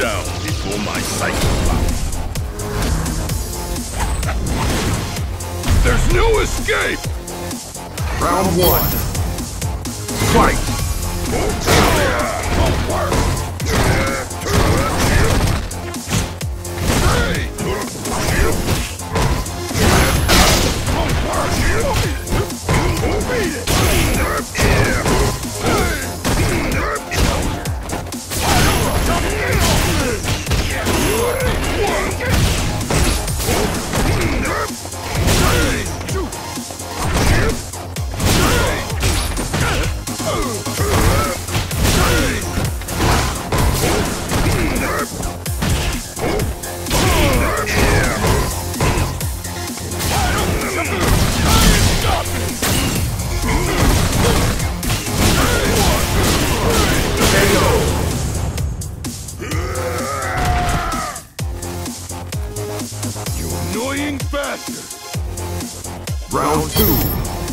down before my cycle There's no escape! Round one. Fight! Bastard! Round two.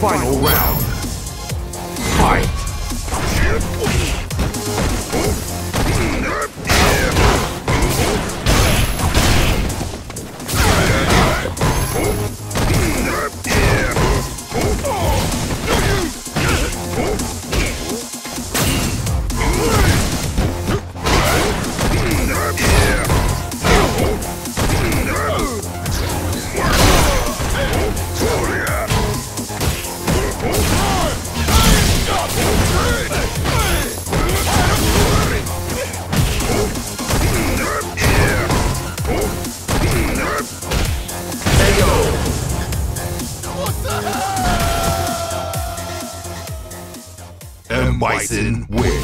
Final round. Fight! Bison wins.